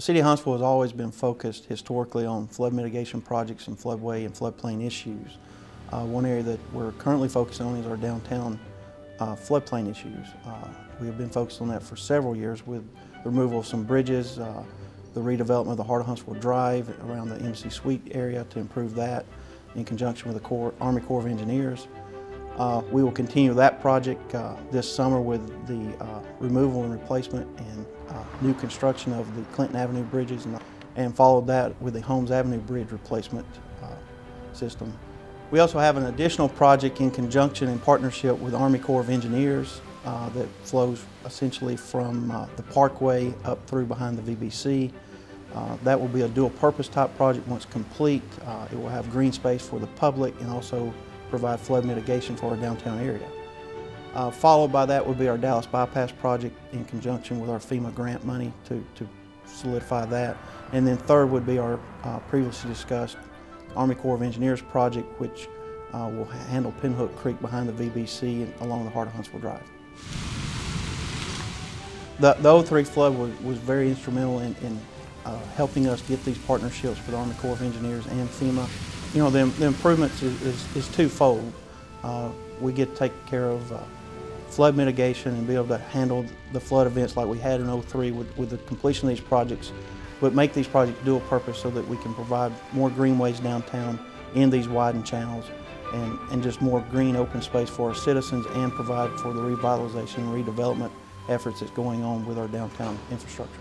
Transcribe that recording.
The City of Huntsville has always been focused historically on flood mitigation projects and floodway and floodplain issues. Uh, one area that we're currently focused on is our downtown uh, floodplain issues. Uh, we have been focused on that for several years with the removal of some bridges, uh, the redevelopment of the Heart of Huntsville Drive around the MC Suite area to improve that in conjunction with the Corps, Army Corps of Engineers. Uh, we will continue that project uh, this summer with the uh, removal and replacement and uh, new construction of the Clinton Avenue bridges and, and followed that with the Holmes Avenue Bridge replacement uh, system. We also have an additional project in conjunction and partnership with Army Corps of Engineers uh, that flows essentially from the Parkway up through behind the VBC. Uh, that will be a dual purpose type project once complete. Uh, it will have green space for the public and also provide flood mitigation for our downtown area. Uh, followed by that would be our Dallas Bypass project in conjunction with our FEMA grant money to, to solidify that. And then third would be our uh, previously discussed Army Corps of Engineers project, which uh, will handle Pinhook Creek behind the VBC and along the Heart of Huntsville Drive. The, the 03 flood was, was very instrumental in, in uh, helping us get these partnerships with the Army Corps of Engineers and FEMA. You know, the, the improvements is, is, is twofold. Uh, we get to take care of uh, flood mitigation and be able to handle the flood events like we had in 03 with, with the completion of these projects, but make these projects dual purpose so that we can provide more greenways downtown in these widened channels and, and just more green open space for our citizens and provide for the revitalization and redevelopment efforts that's going on with our downtown infrastructure.